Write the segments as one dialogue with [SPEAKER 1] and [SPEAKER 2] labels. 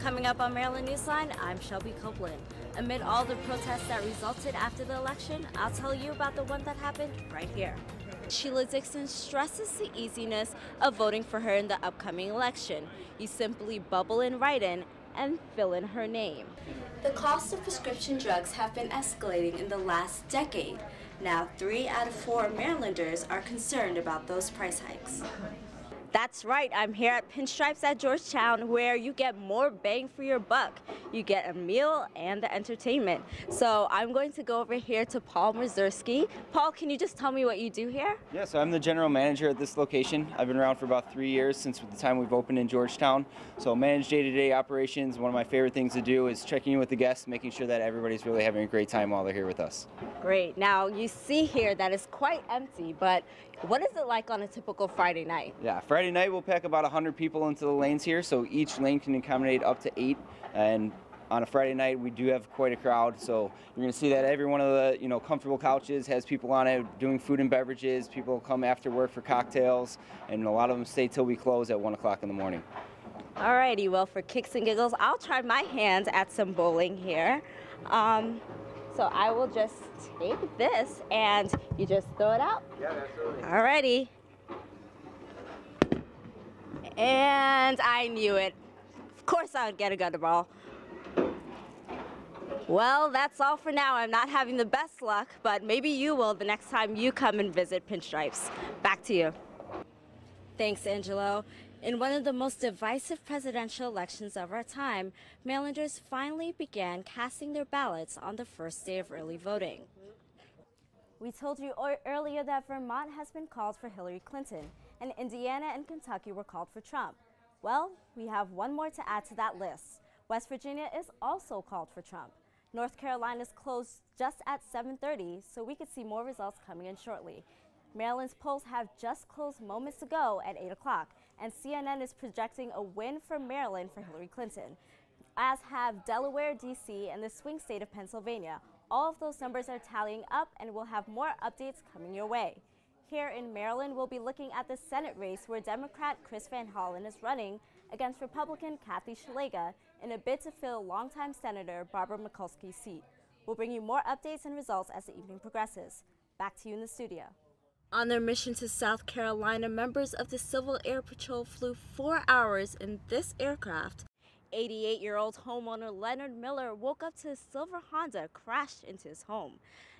[SPEAKER 1] Coming up on Maryland Newsline, I'm Shelby Copeland. Amid all the protests that resulted after the election, I'll tell you about the one that happened right here. Sheila Dixon stresses the easiness of voting for her in the upcoming election. You simply bubble in write in and fill in her name. The cost of prescription drugs have been escalating in the last decade. Now, three out of four Marylanders are concerned about those price hikes. That's right, I'm here at Pinstripes at Georgetown where you get more bang for your buck. You get a meal and the entertainment. So I'm going to go over here to Paul Mazursky. Paul, can you just tell me what you do here?
[SPEAKER 2] Yeah, so I'm the general manager at this location. I've been around for about three years since the time we've opened in Georgetown. So manage day-to-day operations. One of my favorite things to do is checking in with the guests, making sure that everybody's really having a great time while they're here with us.
[SPEAKER 1] Great. Now you see here that it's quite empty, but what is it like on a typical Friday night?
[SPEAKER 2] Yeah, Friday night we'll pack about 100 people into the lanes here, so each lane can accommodate up to eight. And on a Friday night, we do have quite a crowd, so you're going to see that every one of the you know comfortable couches has people on it doing food and beverages. People come after work for cocktails, and a lot of them stay till we close at one o'clock in the morning.
[SPEAKER 1] Alrighty, well for kicks and giggles, I'll try my hands at some bowling here. Um, so I will just take this and you just throw it out.
[SPEAKER 2] Yeah, absolutely.
[SPEAKER 1] Alrighty. And I knew it. Of course I would get a gutter ball. Well, that's all for now. I'm not having the best luck, but maybe you will the next time you come and visit Pinstripes. Back to you. Thanks, Angelo. In one of the most divisive presidential elections of our time, Marylanders finally began casting their ballots on the first day of early voting. We told you earlier that Vermont has been called for Hillary Clinton, and Indiana and Kentucky were called for Trump. Well, we have one more to add to that list. West Virginia is also called for Trump. North Carolina is closed just at 7:30, so we could see more results coming in shortly. Maryland's polls have just closed moments ago at 8 o'clock, and CNN is projecting a win for Maryland for Hillary Clinton, as have Delaware, D.C., and the swing state of Pennsylvania. All of those numbers are tallying up, and we'll have more updates coming your way. Here in Maryland, we'll be looking at the Senate race where Democrat Chris Van Hollen is running against Republican Kathy Szeliga in a bid to fill longtime Senator Barbara Mikulski's seat. We'll bring you more updates and results as the evening progresses. Back to you in the studio. On their mission to South Carolina, members of the Civil Air Patrol flew four hours in this aircraft 88 year old homeowner Leonard Miller woke up to a silver Honda crashed into his home.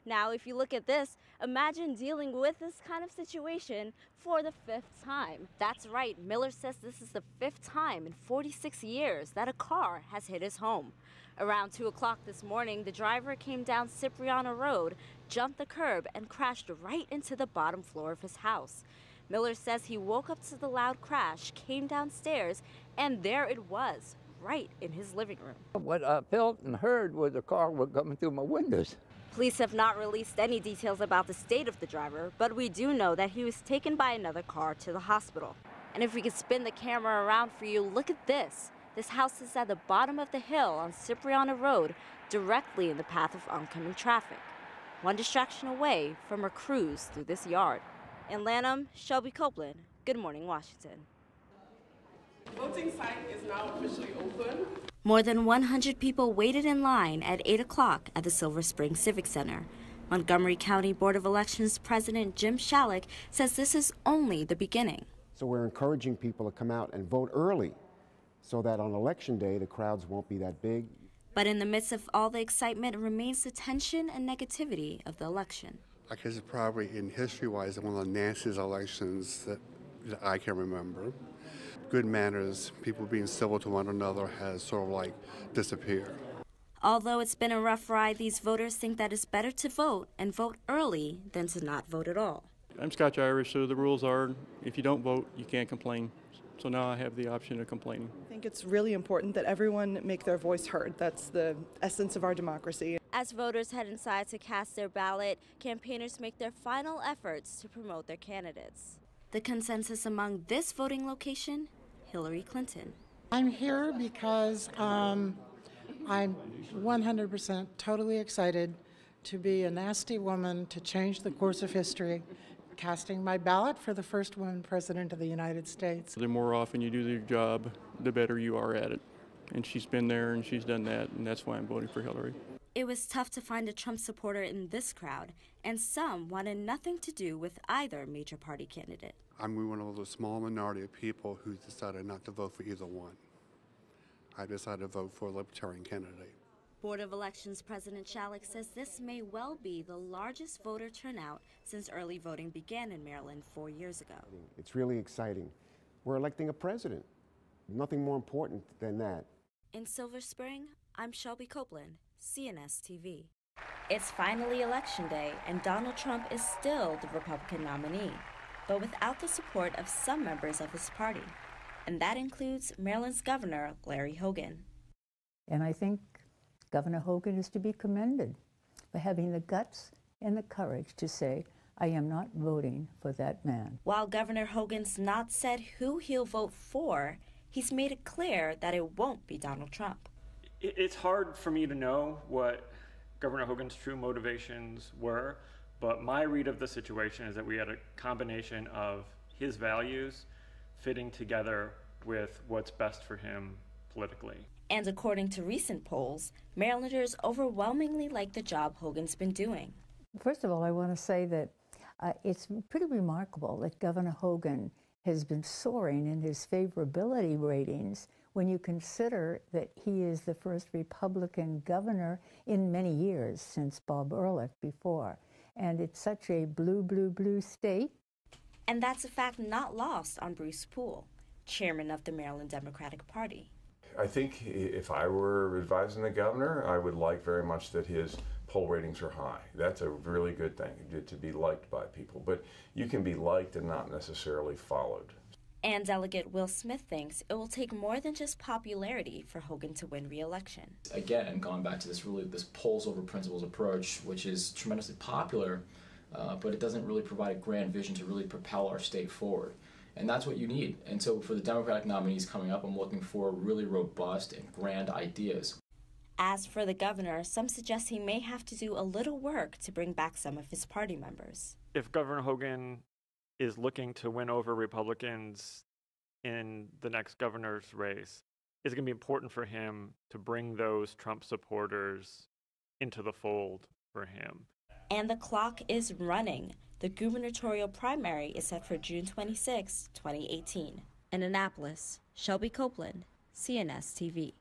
[SPEAKER 1] Now, if you look at this, imagine dealing with this kind of situation for the fifth time. That's right, Miller says this is the fifth time in 46 years that a car has hit his home. Around 2 o'clock this morning, the driver came down Cipriano Road, jumped the curb, and crashed right into the bottom floor of his house. Miller says he woke up to the loud crash, came downstairs, and there it was, right in his living room.
[SPEAKER 3] What I felt and heard was a car was coming through my windows.
[SPEAKER 1] Police have not released any details about the state of the driver, but we do know that he was taken by another car to the hospital. And if we could spin the camera around for you, look at this. This house is at the bottom of the hill on Cipriano Road, directly in the path of oncoming traffic. One distraction away from a cruise through this yard. In Lanham, Shelby Copeland, Good Morning Washington.
[SPEAKER 4] Voting site is now officially open.
[SPEAKER 1] More than 100 people waited in line at 8 o'clock at the Silver Spring Civic Center. Montgomery County Board of Elections President Jim Shalleck says this is only the beginning.
[SPEAKER 5] So we're encouraging people to come out and vote early so that on election day the crowds won't be that big.
[SPEAKER 1] But in the midst of all the excitement remains the tension and negativity of the election.
[SPEAKER 6] I guess it's probably in history wise one of the nastiest elections that, that I can remember good manners, people being civil to one another, has sort of like disappeared.
[SPEAKER 1] Although it's been a rough ride, these voters think that it's better to vote and vote early than to not vote at all.
[SPEAKER 7] I'm Scotch Irish, so the rules are if you don't vote, you can't complain. So now I have the option of complaining.
[SPEAKER 8] I think it's really important that everyone make their voice heard. That's the essence of our democracy.
[SPEAKER 1] As voters head inside to cast their ballot, campaigners make their final efforts to promote their candidates. The consensus among this voting location Hillary Clinton.
[SPEAKER 9] I'm here because um, I'm 100% totally excited to be a nasty woman to change the course of history, casting my ballot for the first woman president of the United States.
[SPEAKER 7] The more often you do your job, the better you are at it. and she's been there and she's done that, and that's why I'm voting for Hillary.
[SPEAKER 1] It was tough to find a Trump supporter in this crowd, and some wanted nothing to do with either major party candidate.
[SPEAKER 6] I'm one of the small minority of people who decided not to vote for either one. I decided to vote for a libertarian candidate.
[SPEAKER 1] Board of Elections President Shalleck says this may well be the largest voter turnout since early voting began in Maryland four years ago.
[SPEAKER 5] It's really exciting. We're electing a president. Nothing more important than that.
[SPEAKER 1] In Silver Spring, I'm Shelby Copeland, CNS TV. It's finally election day, and Donald Trump is still the Republican nominee, but without the support of some members of his party. And that includes Maryland's Governor Larry Hogan.
[SPEAKER 10] And I think Governor Hogan is to be commended for having the guts and the courage to say, I am not voting for that man.
[SPEAKER 1] While Governor Hogan's not said who he'll vote for, he's made it clear that it won't be Donald Trump.
[SPEAKER 11] It's hard for me to know what Governor Hogan's true motivations were, but my read of the situation is that we had a combination of his values fitting together with what's best for him politically.
[SPEAKER 1] And according to recent polls, Marylanders overwhelmingly like the job Hogan's been doing.
[SPEAKER 10] First of all, I want to say that uh, it's pretty remarkable that Governor Hogan has been soaring in his favorability ratings when you consider that he is the first Republican governor in many years since Bob Ehrlich before. And it's such a blue, blue, blue state.
[SPEAKER 1] And that's a fact not lost on Bruce Poole, chairman of the Maryland Democratic Party.
[SPEAKER 12] I think if I were advising the governor, I would like very much that his poll ratings are high. That's a really good thing to be liked by people. But you can be liked and not necessarily followed.
[SPEAKER 1] And Delegate Will Smith thinks it will take more than just popularity for Hogan to win re-election.
[SPEAKER 13] Again, going back to this really this polls over principles approach, which is tremendously popular, uh, but it doesn't really provide a grand vision to really propel our state forward. And that's what you need. And so for the Democratic nominees coming up, I'm looking for really robust and grand ideas.
[SPEAKER 1] As for the governor, some suggest he may have to do a little work to bring back some of his party members.
[SPEAKER 11] If Governor Hogan is looking to win over Republicans in the next governor's race, it's going to be important for him to bring those Trump supporters into the fold for him.
[SPEAKER 1] And the clock is running. The gubernatorial primary is set for June 26, 2018. In Annapolis, Shelby Copeland, CNS TV.